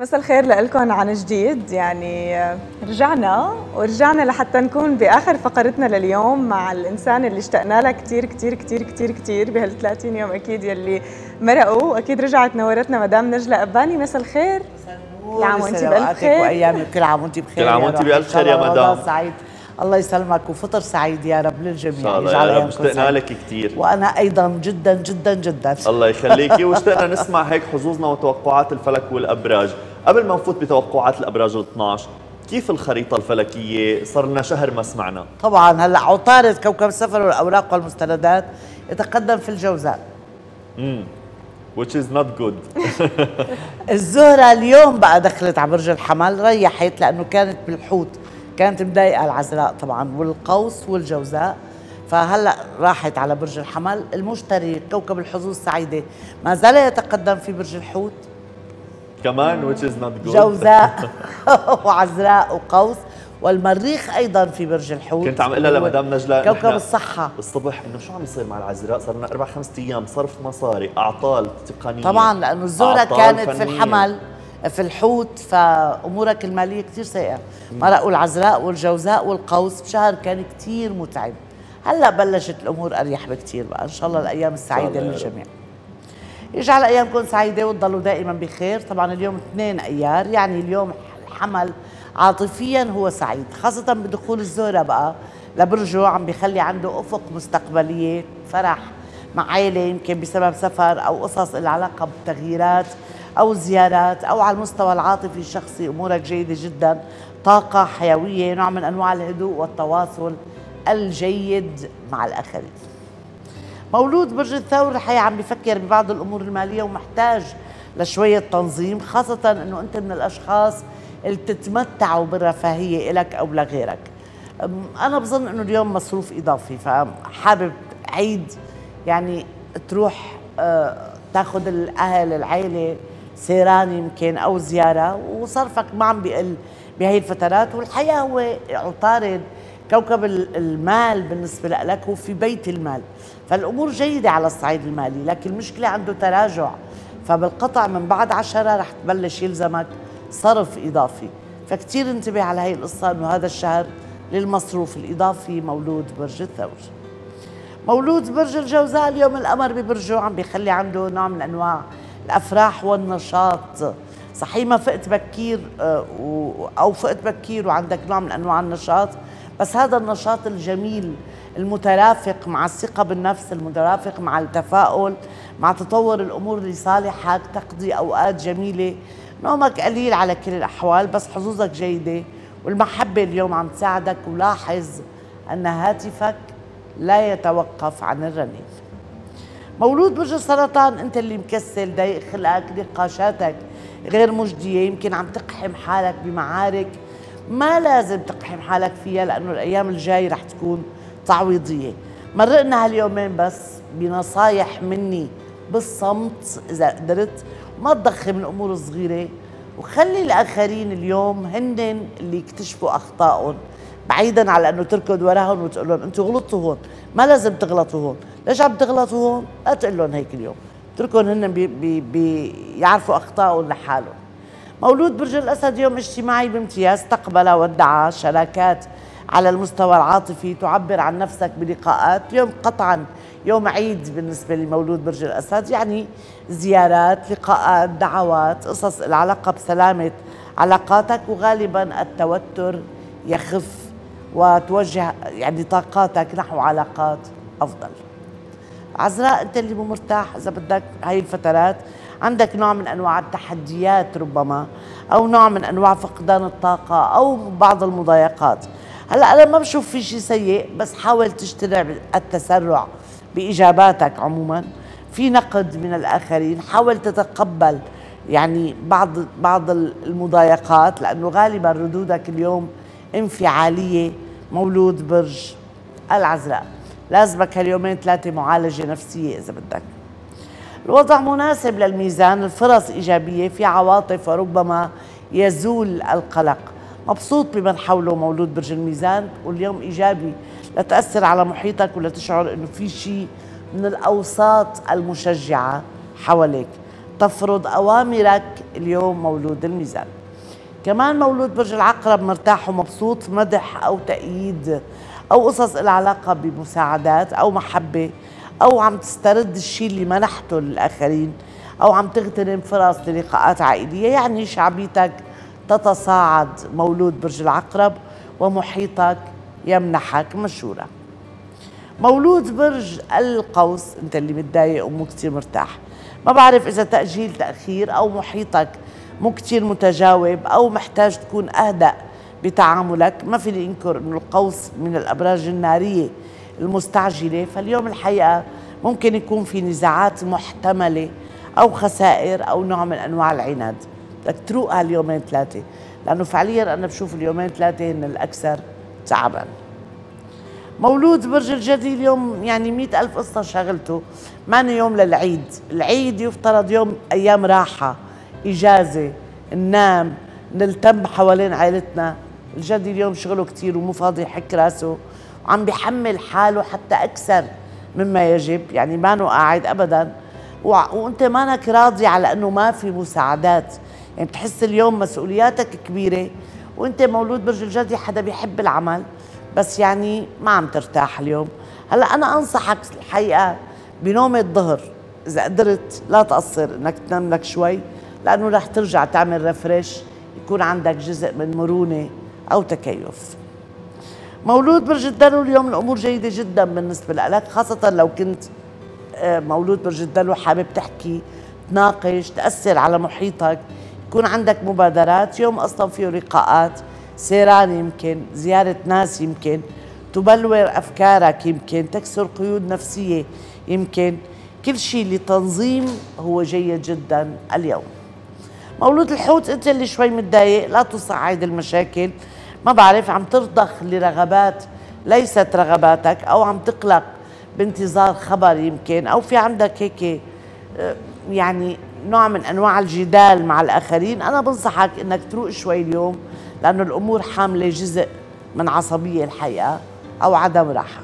مساء الخير لكم عن جديد. يعني رجعنا ورجعنا لحتى نكون بآخر فقرتنا لليوم مع الإنسان اللي اشتقنا لها كثير كثير كثير كثير كثير بهال 30 يوم أكيد يلي مرقوا. وأكيد رجعت نورتنا مدام نجلة أباني. مساء الخير. كل عام وانت بألف خير. وايامك كل عام وانت بخير كل عام وانت بألف خير يا مدام. سعيد. الله يسلمك وفطر سعيد يا رب للجميع. يا رب اشتقنا لك كثير وأنا أيضا جدا جدا جدا. الله يخليكي واشتقنا نسمع هيك حظوظنا وتوقعات الفلك والأبراج. قبل ما نفوت بتوقعات الأبراج ال 12 كيف الخريطة الفلكية؟ صار لنا شهر ما سمعنا. طبعا هلأ عطارد كوكب السفر والأوراق والمستندات يتقدم في الجوزاء امم which is not good. الزهرة اليوم بقى دخلت على برج الحمل ريحت لأنه كانت بالحوت. كانت مضايقة العذراء طبعا والقوس والجوزاء. فهلأ راحت على برج الحمل. المشتري كوكب الحظوظ السعيدة ما زال يتقدم في برج الحوت كمان which is not good. جوزاء وعذراء وقوس والمريخ أيضا في برج الحوت كنت عم أقول لمدام نجلاء كوكب الصحة. الصبح إنه شو عم يصير مع العذراء صار لنا أربع خمس أيام صرف مصاري أعطال تقنية طبعا لأنه الزهرة كانت فنية. في الحمل. في الحوت فأمورك المالية كثير سيئة. مرقوا العذراء والجوزاء والقوس بشهر كان كثير متعب. هلأ بلشت الأمور أريح بكثير بقى. إن شاء الله الأيام السعيدة للجميع. يجعل أيامكم سعيدة وتضلوا دائما بخير. طبعا اليوم اثنين أيار يعني اليوم الحمل عاطفيا هو سعيد خاصة بدخول الزهرة بقى. لبرجه عم بيخلي عنده أفق مستقبلية فرح مع عائله يمكن بسبب سفر أو قصص العلاقة بتغييرات. أو زيارات أو على المستوى العاطفي الشخصي. أمورك جيدة جدا. طاقة حيوية نوع من أنواع الهدوء والتواصل الجيد مع الآخرين. مولود برج الثور الحقيقة عم بفكر ببعض الأمور المالية ومحتاج لشوية تنظيم خاصة إنه أنت من الأشخاص اللي بتتمتعوا بالرفاهيه لك أو لغيرك أنا بظن إنه اليوم مصروف إضافي فحابب عيد يعني تروح آه، تاخذ الأهل العيلة سيران يمكن أو زيارة. وصرفك ما عم بيقل بهي الفترات. والحقيقة هو عطارد كوكب المال بالنسبة لك هو في بيت المال. فالأمور جيدة على الصعيد المالي لكن المشكلة عنده تراجع. فبالقطع من بعد عشرة رح تبلش يلزمك صرف إضافي. فكتير انتبه على هي القصة إنه هذا الشهر للمصروف الإضافي مولود برج الثور. مولود برج الجوزاء. اليوم القمر ببرجه عم بيخلي عنده نوع من أنواع الأفراح والنشاط. صحيح ما فقت بكير آه، أو فقت بكير وعندك نوع من أنواع النشاط بس هذا النشاط الجميل المترافق مع الثقة بالنفس المترافق مع التفاؤل مع تطور الأمور لصالحك تقضي أوقات جميلة. نومك قليل على كل الأحوال بس حظوظك جيدة والمحبة اليوم عم تساعدك ولاحظ أن هاتفك لا يتوقف عن الرنين مولود برج السرطان انت اللي مكسل ضايق خلقك نقاشاتك غير مجدية يمكن عم تقحم حالك بمعارك. ما لازم تقحم حالك فيها لأنه الأيام الجاي رح تكون تعويضية. مرقنا هاليومين بس بنصايح مني بالصمت إذا قدرت. ما تضخم الأمور الصغيرة وخلي الآخرين اليوم هن اللي يكتشفوا أخطائهم بعيدا على إنه تركض وراهم وتقول لهم أنتم غلطتوا هون. ما لازم تغلطوا هون. ليش عم تغلطوا هون لا تقول لهم هيك اليوم. اتركهم هن بي بي بيعرفوا أخطائهم لحالهم. مولود برج الأسد يوم اجتماعي بامتياز استقبل ودع شراكات على المستوى العاطفي تعبر عن نفسك بلقاءات. اليوم قطعا يوم عيد بالنسبة لمولود برج الأسد يعني زيارات لقاءات دعوات قصص العلاقة بسلامة علاقاتك. وغالبا التوتر يخف وتوجه يعني طاقاتك نحو علاقات أفضل. عزراء أنت اللي مو مرتاح إذا بدك هاي الفترات. عندك نوع من أنواع التحديات ربما أو نوع من أنواع فقدان الطاقة أو بعض المضايقات. هلأ أنا ما بشوف في شيء سيء بس حاول تجتنع التسرع بإجاباتك عموما. في نقد من الآخرين حاول تتقبل يعني بعض بعض المضايقات لأنه غالبا ردودك اليوم انفعالية. مولود برج العذراء لازمك هاليومين ثلاثة معالجة نفسية إذا بدك. الوضع مناسب للميزان الفرص إيجابية في عواطف وربما يزول القلق. مبسوط بمن حوله مولود برج الميزان واليوم إيجابي لا تاثر على محيطك ولا تشعر إنه في شيء من الأوساط المشجعة حواليك. تفرض أوامرك اليوم مولود الميزان. كمان مولود برج العقرب مرتاح ومبسوط مدح أو تأييد أو قصص لها علاقة بمساعدات أو محبة أو عم تسترد الشيء اللي منحته للآخرين أو عم تغتنم فرص للقاءات عائلية. يعني شعبيتك تتصاعد مولود برج العقرب ومحيطك يمنحك مشورة. مولود برج القوس انت اللي متضايق ومو كثير مرتاح. ما بعرف إذا تأجيل تأخير أو محيطك مو كثير متجاوب أو محتاج تكون أهدأ بتعاملك ما فيني أنكر إنه القوس من الأبراج النارية المستعجلة. فاليوم الحقيقة ممكن يكون في نزاعات محتملة أو خسائر أو نوع من أنواع العناد. بدك تروق هاليومين ثلاثة لأنه فعليا أنا بشوف اليومين ثلاثة هن الأكثر تعبا. مولود برج الجدي اليوم يعني مئة ألف قصة شغلته. ماني يوم للعيد العيد يفترض يوم أيام راحة إجازة ننام نلتم حوالين عائلتنا. الجدي اليوم شغله كتير ومو فاضي يحك راسه. وعم بيحمل حاله حتى أكثر مما يجب. يعني ما قاعد أبدا. وأنت مانك راضي على إنه ما في مساعدات. يعني بتحس اليوم مسؤولياتك كبيرة. وأنت مولود برج الجدي حدا بيحب العمل. بس يعني ما عم ترتاح اليوم. هلأ أنا أنصحك الحقيقة بنوم الظهر. إذا قدرت لا تقصر إنك تنام لك شوي. لأنه رح ترجع تعمل ريفرش يكون عندك جزء من مرونة. أو تكيف. مولود برج الدلو اليوم الأمور جيدة جدا بالنسبة لك خاصة لو كنت آه، مولود برج الدلو حابب تحكي تناقش تأثر على محيطك يكون عندك مبادرات. يوم أصلا فيه لقاءات سيران يمكن زيارة ناس يمكن تبلور أفكارك يمكن تكسر قيود نفسية يمكن. كل شيء لتنظيم هو جيد جدا اليوم. مولود الحوت أنت اللي شوي متضايق لا تصعد المشاكل. ما بعرف عم ترضخ لرغبات ليست رغباتك أو عم تقلق بانتظار خبر يمكن أو في عندك هيك آه، يعني نوع من أنواع الجدال مع الآخرين. أنا بنصحك إنك تروق شوي اليوم لأنه الأمور حاملة جزء من عصبية الحقيقة أو عدم راحة.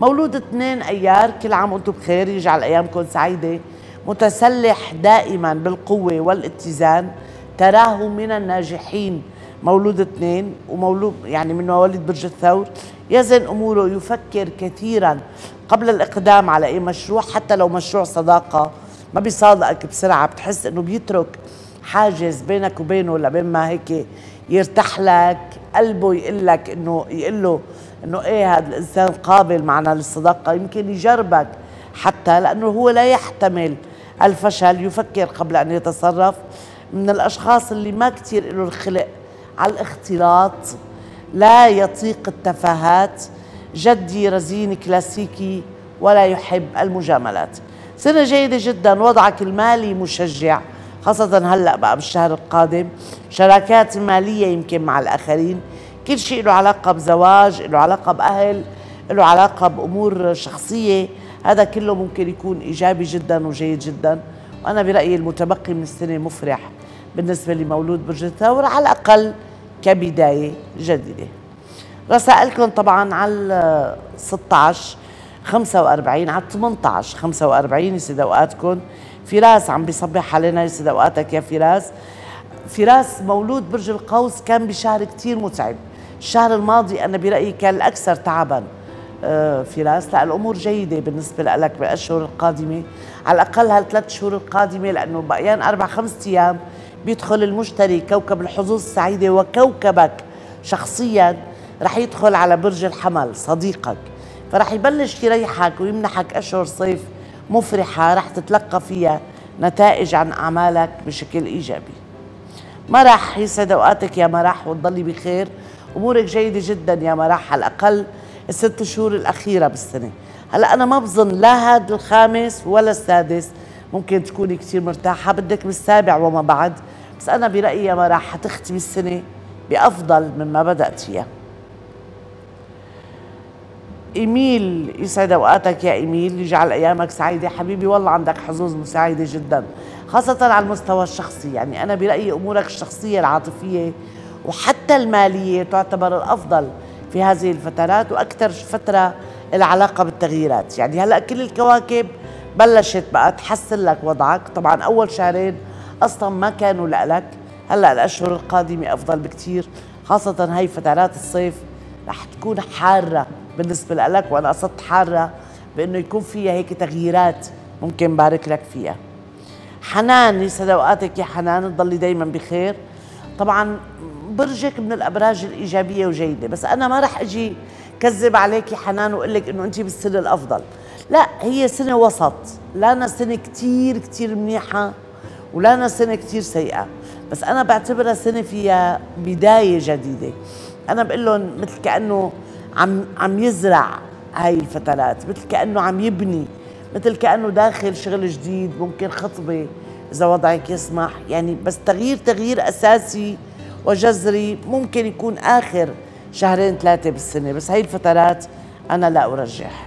مولود اثنين أيار كل عام وأنتم بخير يجعل أيامكم سعيدة. متسلح دائما بالقوة والاتزان تراه من الناجحين مولود اثنين ومولود يعني من مواليد برج الثور. يزن أموره يفكر كثيرا قبل الإقدام على أي مشروع حتى لو مشروع صداقة ما بيصادقك بسرعة بتحس إنه بيترك حاجز بينك وبينه لبين ما هيك يرتاح لك قلبه يقول لك إنه يقول له إنه إيه هذا الإنسان قابل معنا للصداقة. يمكن يجربك حتى لأنه هو لا يحتمل الفشل يفكر قبل أن يتصرف. من الأشخاص اللي ما كثير له الخلق على الاختلاط لا يطيق التفاهات جدي رزين كلاسيكي ولا يحب المجاملات. سنة جيدة جدا وضعك المالي مشجع خاصة هلأ بقى بالشهر القادم. شراكات مالية يمكن مع الآخرين. كل شيء له علاقة بزواج له علاقة بأهل له علاقة بأمور شخصية. هذا كله ممكن يكون إيجابي جدا وجيد جدا. وأنا برأيي المتبقي من السنة مفرح بالنسبة لمولود برج الثور على الأقل كبداية جديدة. رسائلكم طبعا على 16 45 على 18 45 يسعد اوقاتكم فراس عم بيصبح علينا يسعد أوقاتك يا فراس. فراس مولود برج القوس كان بشهر كثير متعب. الشهر الماضي أنا برأيي كان الأكثر تعبا. آه، فراس لا الأمور جيدة بالنسبة لك بالأشهر القادمة. على الأقل هالثلاث شهور القادمة لأنه بقيان أربع خمس أيام بيدخل المشتري كوكب الحظوظ السعيدة وكوكبك. شخصيا رح يدخل على برج الحمل صديقك. فرح يبلش يريحك ويمنحك أشهر صيف مفرحة رح تتلقى فيها نتائج عن أعمالك بشكل إيجابي. مرح يسعد أوقاتك يا مرح وتضلي بخير. أمورك جيدة جدا يا مرح على الأقل الست شهور الأخيرة بالسنة. هلأ أنا ما بظن لا هذا الخامس ولا السادس ممكن تكوني كثير مرتاحة. بدك بالسابع وما بعد. بس أنا برأيي يا مرح حتختمي السنة بأفضل مما بدأت فيها. إيميل يسعد أوقاتك يا إيميل يجعل أيامك سعيدة. حبيبي والله عندك حظوظ مساعدة جدا خاصة على المستوى الشخصي. يعني أنا برأيي أمورك الشخصية العاطفية وحتى المالية تعتبر الأفضل في هذه الفترات وأكثر فترة العلاقة بالتغييرات. يعني هلأ كل الكواكب بلشت بقى تحسن لك وضعك. طبعا أول شهرين أصلا ما كانوا لك هلأ الأشهر القادمة أفضل بكثير خاصة هي فترات الصيف رح تكون حارة بالنسبة لك وأنا قصدت حارة بإنه يكون فيها هيك تغييرات ممكن بارك لك فيها. حنان يسعد أوقاتك يا حنان تضلي دائما بخير. طبعا برجك من الأبراج الإيجابية وجيدة بس أنا ما رح أجي كذب عليك يا حنان وأقول لك إنه أنت بالسنه الأفضل. لا هي سنة وسط لا سنة كثير كثير منيحة. ولا سنة كثير سيئة بس أنا بعتبرها سنة فيها بداية جديدة. أنا بقول لهم مثل كأنه عم عم يزرع هاي الفترات مثل كأنه عم يبني مثل كأنه داخل شغل جديد ممكن خطبة إذا وضعك يسمح. يعني بس تغيير تغيير أساسي وجذري ممكن يكون آخر شهرين ثلاثة بالسنة. بس هاي الفترات أنا لا أرجح.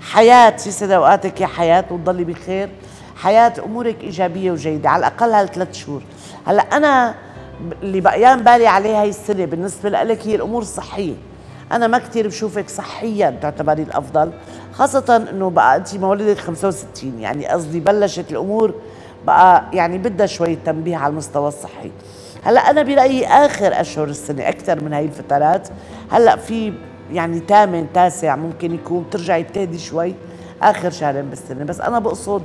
حياة يسعد اوقاتك يا حياة وتضلي بخير. حياة أمورك إيجابية وجيدة على الأقل هالثلاث شهور. هلأ أنا اللي بقيان بالي عليه هاي السنة بالنسبة لك هي الأمور الصحية. أنا ما كثير بشوفك صحيا تعتبري الأفضل خاصة إنه بقى أنت مولده 65 يعني قصدي بلشت الأمور بقى يعني بدها شوية تنبيه على المستوى الصحي. هلأ أنا برأيي آخر أشهر السنة أكثر من هاي الفترات. هلأ في يعني ثامن تاسع ممكن يكون ترجعي تهدي شوي آخر شهرين بالسنة. بس أنا بقصد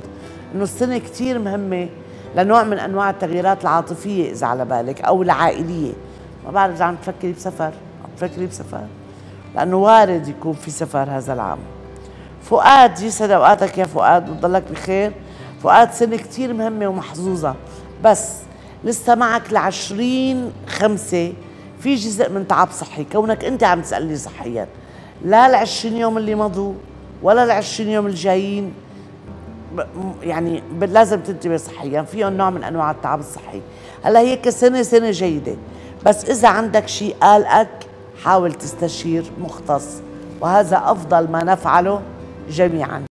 إنه السنة كثير مهمة لنوع من أنواع التغييرات العاطفية إذا على بالك أو العائلية. ما بعرف إذا عم تفكري بسفر عم تفكري بسفر؟ لأنه وارد يكون في سفر هذا العام. فؤاد يسعد أوقاتك يا فؤاد وتضلك بخير. فؤاد سنة كثير مهمة ومحظوظة. بس لسه معك لعشرين خمسة. في جزء من تعب صحي. كونك أنت عم تسألني صحيا. لا العشرين يوم اللي مضوا ولا العشرين يوم الجايين. يعني لازم تنتبه صحيا. فيهم نوع من أنواع التعب الصحي. هلأ هي كسنه سنة جيدة. بس إذا عندك شيء قلقك حاول تستشير مختص. وهذا أفضل ما نفعله جميعا.